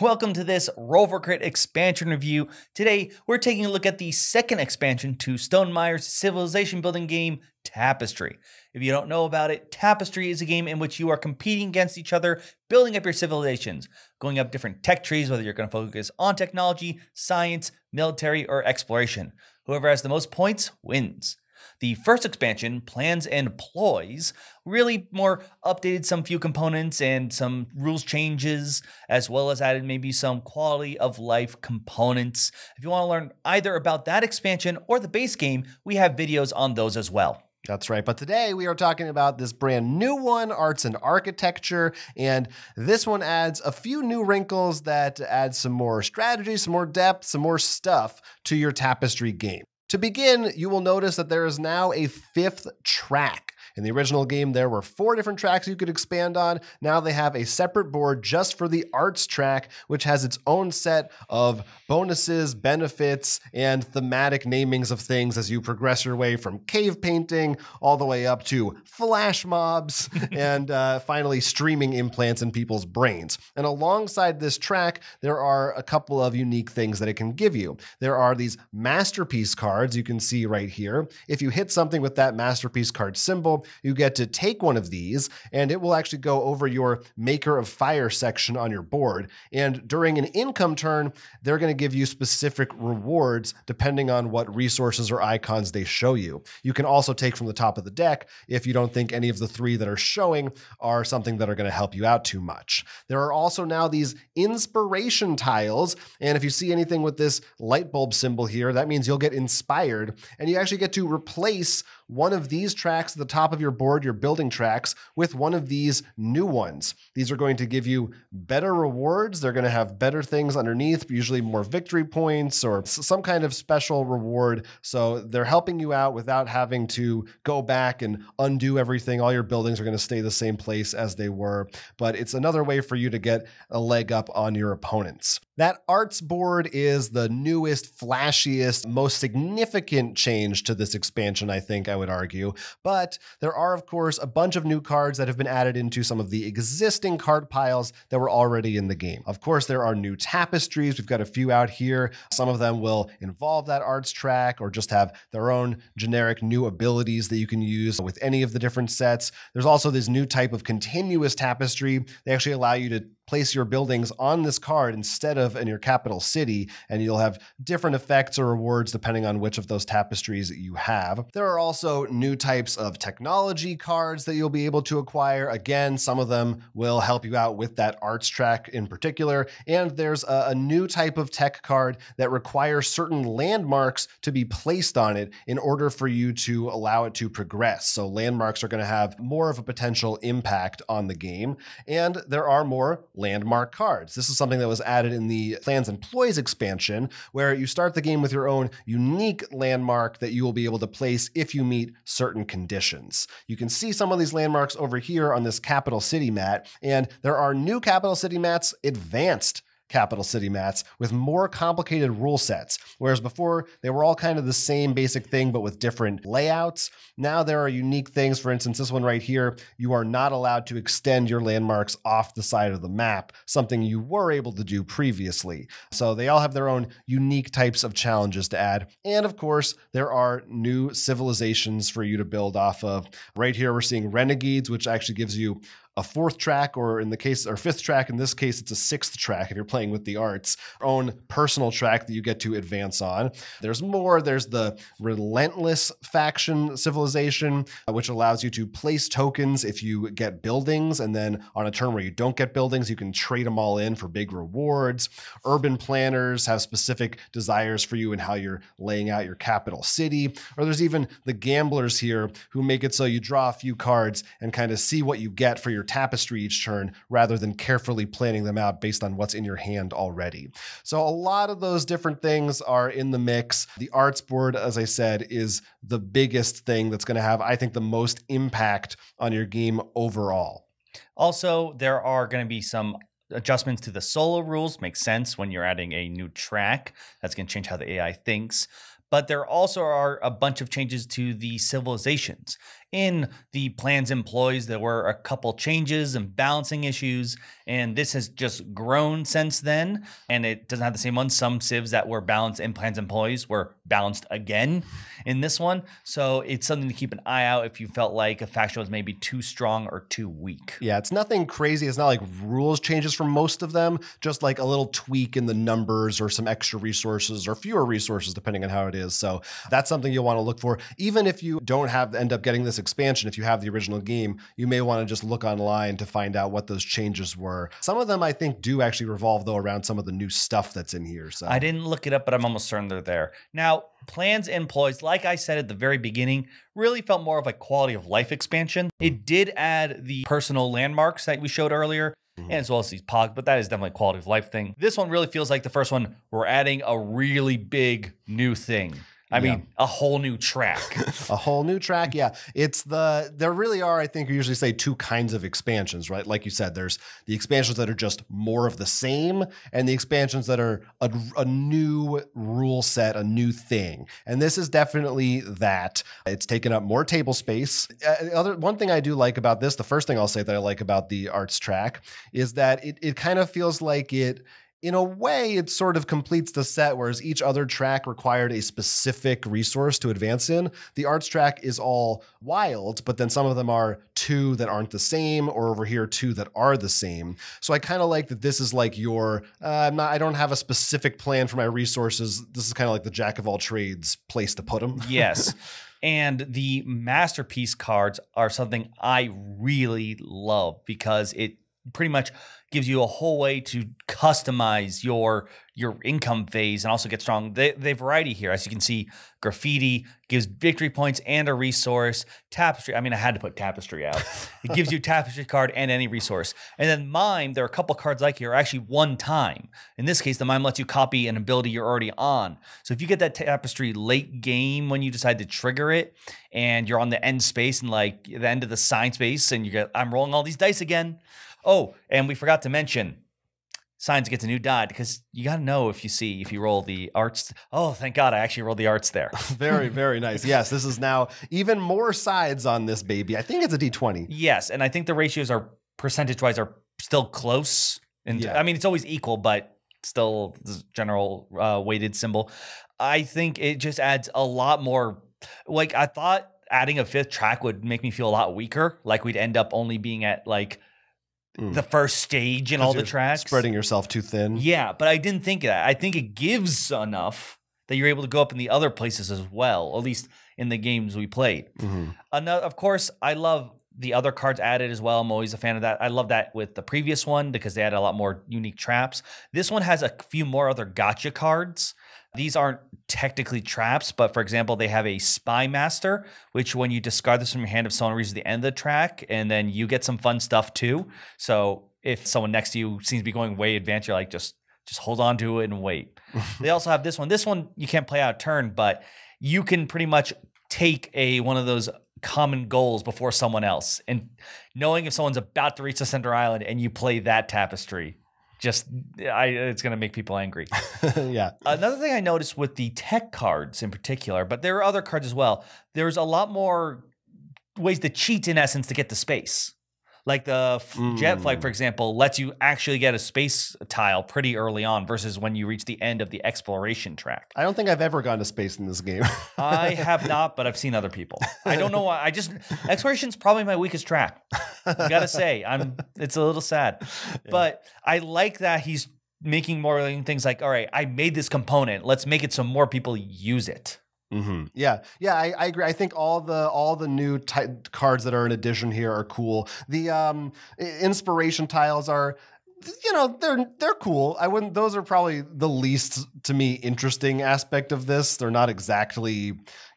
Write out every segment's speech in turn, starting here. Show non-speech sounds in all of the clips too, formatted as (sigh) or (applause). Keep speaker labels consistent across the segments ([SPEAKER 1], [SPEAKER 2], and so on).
[SPEAKER 1] Welcome to this for Crit expansion review. Today, we're taking a look at the second expansion to Stonemaier's civilization building game, Tapestry. If you don't know about it, Tapestry is a game in which you are competing against each other, building up your civilizations, going up different tech trees, whether you're going to focus on technology, science, military, or exploration. Whoever has the most points wins. The first expansion, Plans and Ploys, really more updated some few components and some rules changes, as well as added maybe some quality of life components. If you want to learn either about that expansion or the base game, we have videos on those as well.
[SPEAKER 2] That's right. But today we are talking about this brand new one, Arts and Architecture. And this one adds a few new wrinkles that add some more strategy, some more depth, some more stuff to your tapestry game. To begin, you will notice that there is now a fifth track. In the original game, there were four different tracks you could expand on. Now they have a separate board just for the arts track, which has its own set of bonuses, benefits, and thematic namings of things as you progress your way from cave painting all the way up to flash mobs (laughs) and uh, finally streaming implants in people's brains. And alongside this track, there are a couple of unique things that it can give you. There are these masterpiece cards you can see right here. If you hit something with that masterpiece card symbol, you get to take one of these and it will actually go over your Maker of Fire section on your board. And during an income turn, they're going to give you specific rewards depending on what resources or icons they show you. You can also take from the top of the deck if you don't think any of the three that are showing are something that are going to help you out too much. There are also now these inspiration tiles. And if you see anything with this light bulb symbol here, that means you'll get inspired and you actually get to replace one of these tracks at the top of your board, your building tracks, with one of these new ones. These are going to give you better rewards. They're going to have better things underneath, usually more victory points or some kind of special reward. So they're helping you out without having to go back and undo everything. All your buildings are going to stay the same place as they were, but it's another way for you to get a leg up on your opponents. That arts board is the newest, flashiest, most significant change to this expansion, I think I would argue. But there are, of course, a bunch of new cards that have been added into some of the existing card piles that were already in the game. Of course, there are new tapestries. We've got a few out here. Some of them will involve that arts track or just have their own generic new abilities that you can use with any of the different sets. There's also this new type of continuous tapestry. They actually allow you to place your buildings on this card instead of in your capital city, and you'll have different effects or rewards depending on which of those tapestries you have. There are also new types of technology cards that you'll be able to acquire. Again, some of them will help you out with that arts track in particular. And there's a, a new type of tech card that requires certain landmarks to be placed on it in order for you to allow it to progress. So landmarks are going to have more of a potential impact on the game. And there are more landmark cards. This is something that was added in the Plans and Ploys expansion, where you start the game with your own unique landmark that you will be able to place if you meet certain conditions. You can see some of these landmarks over here on this capital city mat, and there are new capital city mats advanced capital city mats with more complicated rule sets. Whereas before, they were all kind of the same basic thing, but with different layouts. Now there are unique things. For instance, this one right here, you are not allowed to extend your landmarks off the side of the map, something you were able to do previously. So they all have their own unique types of challenges to add. And of course, there are new civilizations for you to build off of. Right here, we're seeing Renegades, which actually gives you a fourth track, or in the case, or fifth track. In this case, it's a sixth track if you're playing with the arts, own personal track that you get to advance on. There's more. There's the Relentless faction civilization, uh, which allows you to place tokens if you get buildings, and then on a turn where you don't get buildings, you can trade them all in for big rewards. Urban planners have specific desires for you and how you're laying out your capital city. Or there's even the gamblers here who make it so you draw a few cards and kind of see what you get for your your tapestry each turn rather than carefully planning them out based on what's in your hand already. So a lot of those different things are in the mix. The arts board, as I said, is the biggest thing that's going to have, I think, the most impact on your game overall.
[SPEAKER 1] Also, there are going to be some adjustments to the solo rules. Makes sense when you're adding a new track. That's going to change how the AI thinks but there also are a bunch of changes to the civilizations. In the Plans and Ploys, there were a couple changes and balancing issues, and this has just grown since then. And it doesn't have the same one. Some civs that were balanced in Plans and Ploys were balanced again in this one. So it's something to keep an eye out if you felt like a faction was maybe too strong or too weak.
[SPEAKER 2] Yeah, it's nothing crazy. It's not like rules changes for most of them, just like a little tweak in the numbers or some extra resources or fewer resources, depending on how it is. So that's something you'll want to look for. Even if you don't have end up getting this expansion, if you have the original game, you may want to just look online to find out what those changes were. Some of them I think do actually revolve though around some of the new stuff that's in here. So
[SPEAKER 1] I didn't look it up, but I'm almost certain they're there. Now, Plans and Ploys, like I said at the very beginning, really felt more of a quality of life expansion. Hmm. It did add the personal landmarks that we showed earlier. Hmm. And as well as these pogs, but that is definitely a quality of life thing. This one really feels like the first one. We're adding a really big new thing. I
[SPEAKER 2] Yeah.
[SPEAKER 1] mean, a whole new track. (laughs)
[SPEAKER 2] a whole new track. Yeah, it's the there really are. I think you usually say two kinds of expansions, right? Like you said, there's the expansions that are just more of the same, and the expansions that are a, a new rule set, a new thing. And this is definitely that. It's taken up more table space. Uh, other one thing I do like about this, the first thing I'll say that I like about the arts track is that it it kind of feels like it in a way, it sort of completes the set, whereas each other track required a specific resource to advance in. The arts track is all wild, but then some of them are two that aren't the same, or over here, two that are the same. So I kind of like that this is like your, uh, not, I don't have a specific plan for my resources. This is kind of like the jack of all trades place to put them. (laughs)
[SPEAKER 1] yes. And the masterpiece cards are something I really love because it pretty much gives you a whole way to customize your your income phase and also get strong. The, the variety here, as you can see, graffiti gives victory points and a resource. Tapestry, I mean, I had to put tapestry out. it gives you (laughs) tapestry card and any resource. And then mime, there are a couple cards like here, are actually one time. In this case, the mime lets you copy an ability you're already on. So if you get that tapestry late game when you decide to trigger it, and you're on the end space and like the end of the sign space, and you get, I'm rolling all these dice again. Oh, and we forgot to mention Science gets a new die because you got to know if you see if you roll the arts. Oh, thank God, I actually rolled the arts there. (laughs)
[SPEAKER 2] very, very nice. Yes, this is now even more sides on this baby. I think it's a D20.
[SPEAKER 1] yes, and I think the ratios are percentage wise are still close. And
[SPEAKER 2] Yeah.
[SPEAKER 1] I mean, it's always equal, but still the general uh, weighted symbol. I think it just adds a lot more. Like I thought, adding a fifth track would make me feel a lot weaker. Like we'd end up only being at like
[SPEAKER 2] Mm.
[SPEAKER 1] the first stage in all the tracks.
[SPEAKER 2] Spreading yourself too thin.
[SPEAKER 1] Yeah, but I didn't think that. I think it gives enough that you're able to go up in the other places as well, at least in the games we played.
[SPEAKER 2] Mhm.
[SPEAKER 1] Another, of course, I love the other cards added as well. I'm always a fan of that. I love that with the previous one because they had a lot more unique traps. This one has a few more other gotcha cards. These aren't technically traps, but for example, they have a Spy Master, which when you discard this from your hand, if someone reaches the end of the track, and then you get some fun stuff too. So if someone next to you seems to be going way advanced, you're like, just just hold on to it and wait. (laughs) they also have this one. This one you can't play out a turn, but you can pretty much take a one of those common goals before someone else. And knowing if someone's about to reach the center island and you play that tapestry, just I, it's going to make people angry. (laughs)
[SPEAKER 2] yeah.
[SPEAKER 1] Another thing I noticed with the tech cards in particular, but there are other cards as well. There's a lot more ways to cheat in essence to get to space. Like the f- jet flight, for mm. example, lets you actually get a space tile pretty early on versus when you reach the end of the exploration track.
[SPEAKER 2] I don't think I've ever gone to space in this game. (laughs)
[SPEAKER 1] I have (laughs) not, but I've seen other people. I don't know why. I just exploration's probably my weakest track. I gotta (laughs) say, I'm. It's a little sad, but I like that he's making more things like, all right, I made this component. Let's make it so more people use it.
[SPEAKER 2] Hmm Yeah, yeah, I, I agree. I think all the all the new cards that are in addition here are cool. The um, inspiration tiles are, you know, they're they're cool. I wouldn't. Those are probably the least to me interesting aspect of this. They're not exactly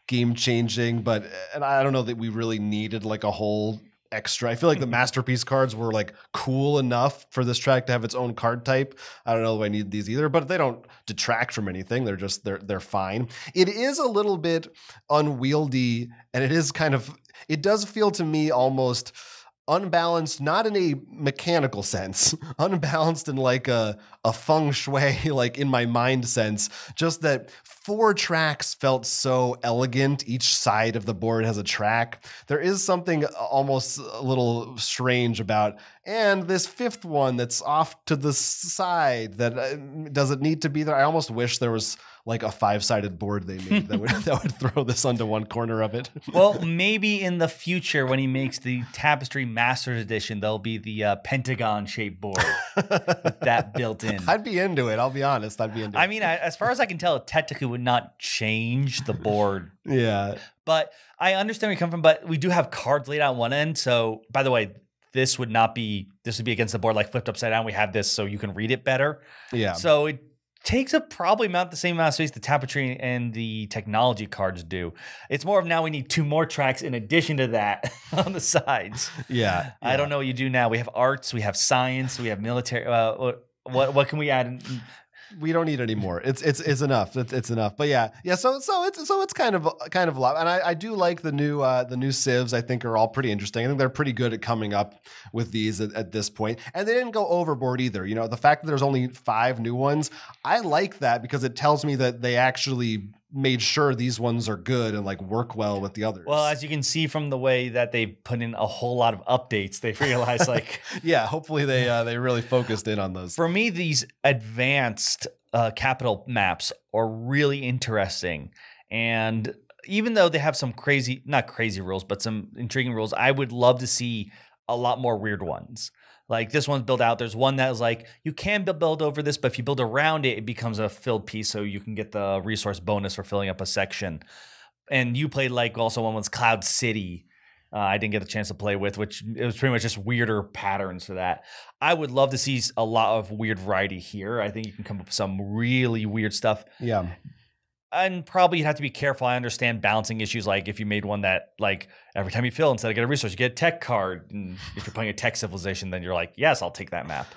[SPEAKER 2] game changing, but and I don't know that we really needed like a whole extra. I feel like the mm-hmm. masterpiece cards were like cool enough for this track to have its own card type. I don't know if I need these either, but they don't detract from anything. They're just they're they're fine. It is a little bit unwieldy and it is kind of it does feel to me almost unbalanced not in a mechanical sense (laughs) unbalanced in like a, a feng shui (laughs) like in my mind sense just that four tracks felt so elegant. Each side of the board has a track. There is something almost a little strange about and this fifth one that's off to the side that uh, does it need to be there i almost wish there was like a five-sided board they made that would (laughs) that would throw this onto one corner of it (laughs)
[SPEAKER 1] well, maybe in the future when he makes the Tapestry Masters Edition, there'll be the uh, pentagon shaped board with that built in. (laughs)
[SPEAKER 2] I'd be into it. I'll be honest. I'd be into it.
[SPEAKER 1] I
[SPEAKER 2] it.
[SPEAKER 1] mean, I, as far as I can tell, it technically would not change the board,
[SPEAKER 2] yeah.
[SPEAKER 1] but I understand where you come from. But we do have cards laid out on one end. So, by the way, this would not be this would be against the board like flipped upside down. We have this so you can read it better.
[SPEAKER 2] Yeah.
[SPEAKER 1] So it takes up probably about the same amount of space the tapestry and the technology cards do. It's more of now we need two more tracks in addition to that (laughs) on the sides.
[SPEAKER 2] yeah.
[SPEAKER 1] I don't know what you do now. We have arts, we have science, we have military. Uh, what- what what can we add?
[SPEAKER 2] We don't need any more. It's it's it's enough. It's, it's enough. But yeah, yeah. So so it's so it's kind of kind of a lot. And I, I do like the new uh, the new civs. I think are all pretty interesting. I think they're pretty good at coming up with these at, at this point. And they didn't go overboard either. You know, the fact that there's only five new ones, I like that because it tells me that they actually made sure these ones are good and like work well with the others.
[SPEAKER 1] Well, as you can see from the way that they put in a whole lot of updates, they realize like (laughs)
[SPEAKER 2] yeah. Hopefully they uh, they really focused in on those.
[SPEAKER 1] for me these advanced uh, capital maps are really interesting and even though they have some crazy not crazy rules but some intriguing rules i would love to see a lot more weird ones like this one's built out there's one that is like you can build, over this but if you build around it it becomes a filled piece so you can get the resource bonus for filling up a section and you played like also one was cloud city uh, I didn't get a chance to play with, which it was pretty much just weirder patterns for that. I would love to see a lot of weird variety here. I think you can come up with some really weird stuff.
[SPEAKER 2] Yeah.
[SPEAKER 1] And probably you'd have to be careful. I understand balancing issues like if you made one that like every time you fill, instead of get a resource, you get a tech card. And if you're playing a tech civilization, then you're like, yes, I'll take that map.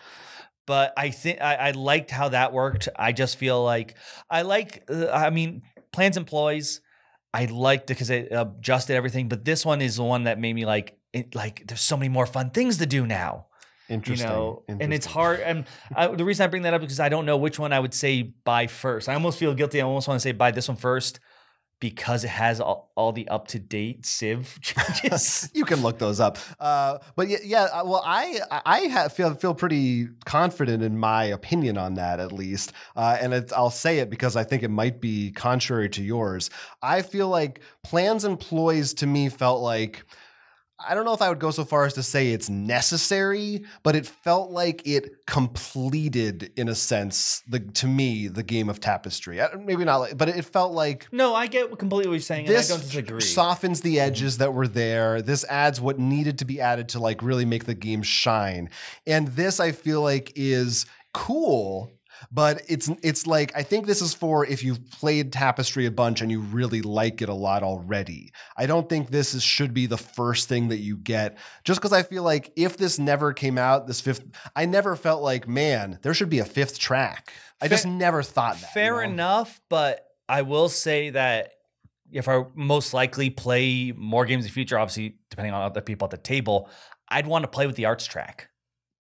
[SPEAKER 1] But I think I, liked how that worked. I just feel like I like. Uh, I mean, Plans and Ploys. I liked it because it adjusted everything. But this one is the one that made me like, it, like there's so many more fun things to do now you
[SPEAKER 2] Interesting.
[SPEAKER 1] and it's hard and I, the reason i bring that up is because i don't know which one i would say buy first i almost feel guilty i almost want to say buy this one first because it has all, all the up-to-date civ (laughs) (laughs) changes
[SPEAKER 2] you can look those up. Uh, but yeah, yeah, uh, well, I I ha- feel feel pretty confident in my opinion on that at least, uh, and it, I'll say it because I think it might be contrary to yours. I feel like Plans and Ploys to me felt like. I don't know if I would go so far as to say it's necessary, but it felt like it completed, in a sense, the to me the game of Tapestry. Maybe not, like, but it felt like
[SPEAKER 1] no i get completely what you're saying and
[SPEAKER 2] this
[SPEAKER 1] i don't disagree
[SPEAKER 2] softens the mm-hmm. edges that were there. This adds what needed to be added to like really make the game shine. And this I feel like is cool, but it's it's like I think this is for if you've played Tapestry a bunch and you really like it a lot already. I don't think this is, should be the first thing that you get just because I feel like if this never came out, this fifth, I never felt like man, there should be a fifth track. I just never thought that. you
[SPEAKER 1] fair
[SPEAKER 2] know?
[SPEAKER 1] enough but i will say that if i most likely play more games in the future obviously depending on other people at the table i'd want to play with the arts track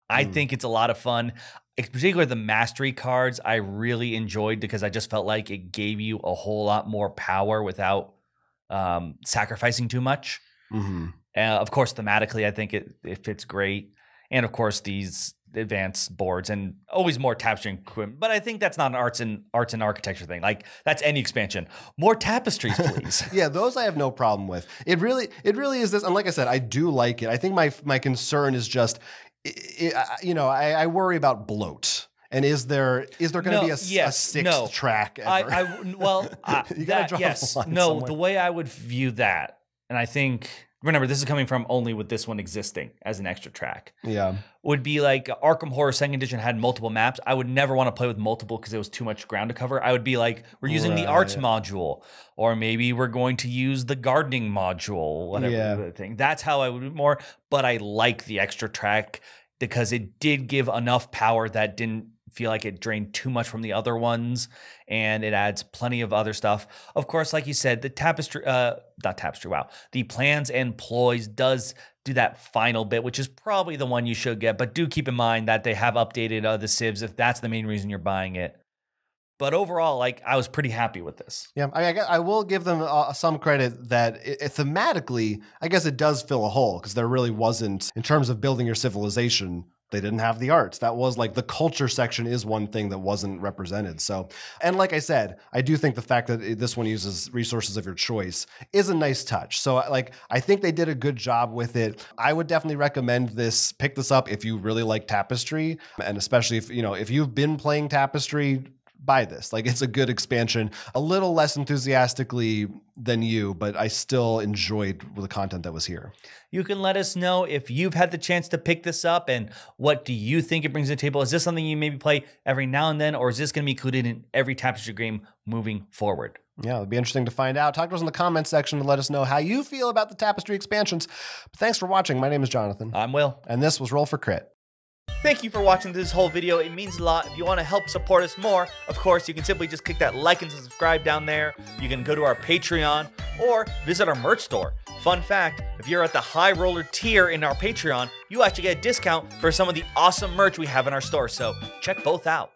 [SPEAKER 1] i
[SPEAKER 2] Mm.
[SPEAKER 1] think it's a lot of fun particularly the mastery cards i really enjoyed because i just felt like it gave you a whole lot more power without um, sacrificing too much
[SPEAKER 2] Mhm.
[SPEAKER 1] uh, of course thematically i think it, it fits great and of course these advanced boards and always more tapestry and equipment. But I think that's not an arts and arts and architecture thing. Like that's any expansion. More tapestries, please. (laughs)
[SPEAKER 2] yeah, those I have no problem with. It really, it really is this. And like I said, I do like it. I think my my concern is just, i i you know, I, I worry about bloat. And is there is there going to
[SPEAKER 1] No,
[SPEAKER 2] be a, s- a
[SPEAKER 1] yes,
[SPEAKER 2] sixth
[SPEAKER 1] no.
[SPEAKER 2] track ever?
[SPEAKER 1] I, I well, uh, (laughs)
[SPEAKER 2] You gotta
[SPEAKER 1] that, yes, no.
[SPEAKER 2] somewhere.
[SPEAKER 1] The way I would view that, and I think remember this is coming from only with this one existing as an extra track.
[SPEAKER 2] yeah,
[SPEAKER 1] Would be like Arkham Horror Second Edition had multiple maps. I would never want to play with multiple because it was too much ground to cover. I would be like, we're using the arts module, or maybe we're going to use the gardening module, whatever
[SPEAKER 2] Yeah.
[SPEAKER 1] the thing. That's how I would do more. But I like the extra track because it did give enough power that didn't feel like it drained too much from the other ones, and it adds plenty of other stuff. Of course, like you said, the tapestry, uh, not tapestry, wow, the plans and ploys does do that final bit, which is probably the one you should get. But do keep in mind that they have updated uh, the civs if that's the main reason you're buying it. But overall, like I was pretty happy with this.
[SPEAKER 2] Yeah, I, I, I will give them uh, some credit that it, it, thematically, I guess it does fill a hole because there really wasn't, in terms of building your civilization, they didn't have the arts. That was like the culture section is one thing that wasn't represented. So, and like I said, I do think the fact that this one uses resources of your choice is a nice touch. So, like, I think they did a good job with it. I would definitely recommend this. Pick this up if you really like Tapestry, and especially if you know if you've been playing Tapestry buy this. Like it's a good expansion, a little less enthusiastically than you, but I still enjoyed the content that was here.
[SPEAKER 1] You can let us know if you've had the chance to pick this up and what do you think it brings to the table? Is this something you maybe play every now and then, or is this going to be included in every Tapestry game moving forward?
[SPEAKER 2] Yeah, it'll be interesting to find out. Talk to us in the comments section to let us know how you feel about the Tapestry expansions. But thanks for watching. My name is Jonathan.
[SPEAKER 1] I'm Will.
[SPEAKER 2] And this was Roll for Crit.
[SPEAKER 1] Thank you for watching this whole video. It means a lot. If you want to help support us more, of course, you can simply just click that like and subscribe down there. You can go to our Patreon or visit our merch store. Fun fact, if you're at the high roller tier in our Patreon, you actually get a discount for some of the awesome merch we have in our store. So check both out.